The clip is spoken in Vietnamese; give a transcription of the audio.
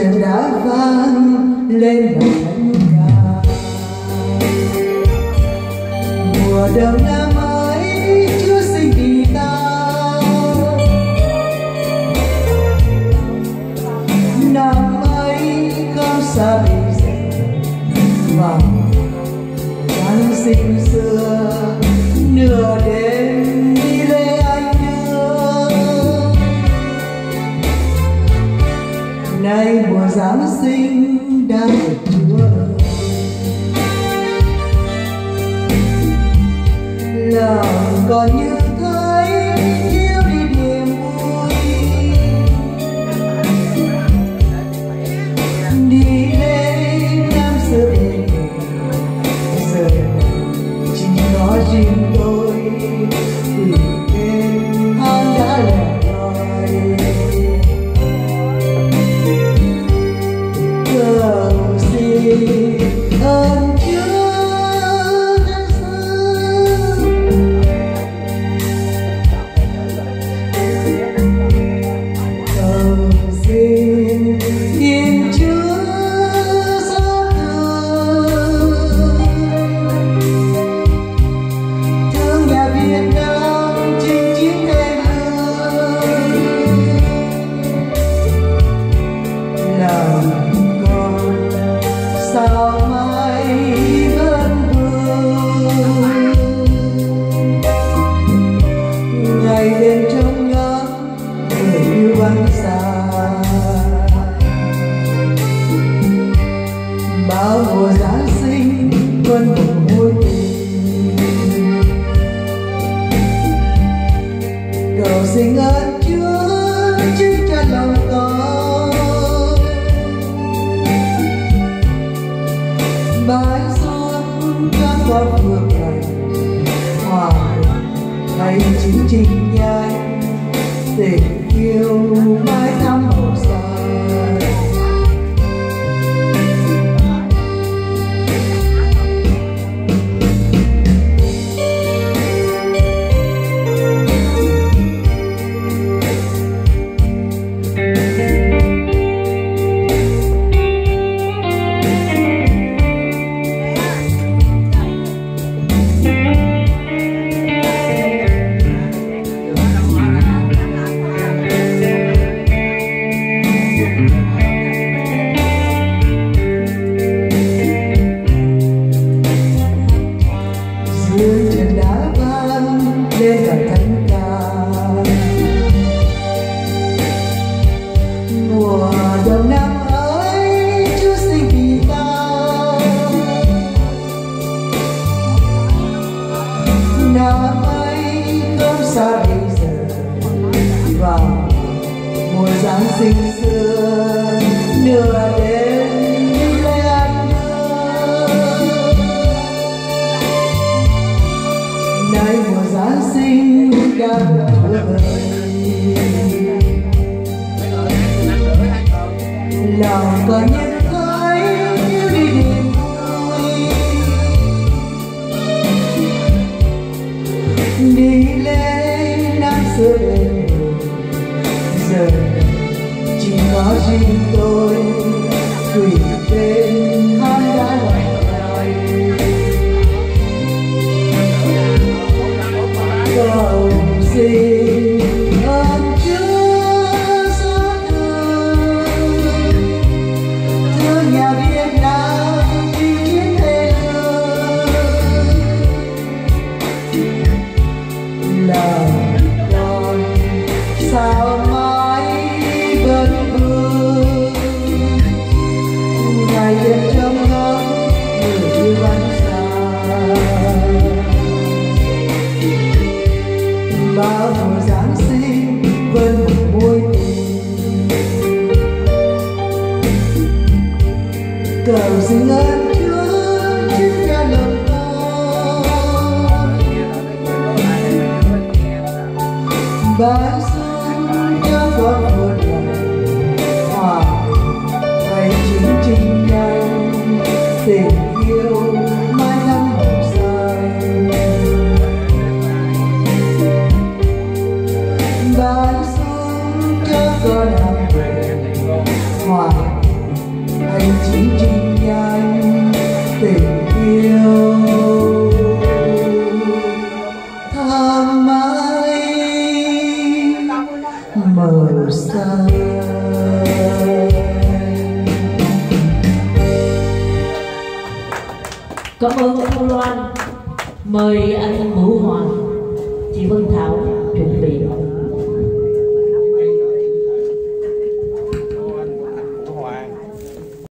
trời đã vang lên một thanh ca mùa đông you. And. sinh xưa nửa đêm những lẽ thơ nay mùa giáng sinh đang vời lòng có những tão cedo cầu xin ơn Chúa chỉ cho lòng con bái xuống con một lòng hòa hãy chính trình nhau tình Cảm ơn cô Loan? Mời anh Vũ Hoàng Chị Vân Thảo chuẩn bị.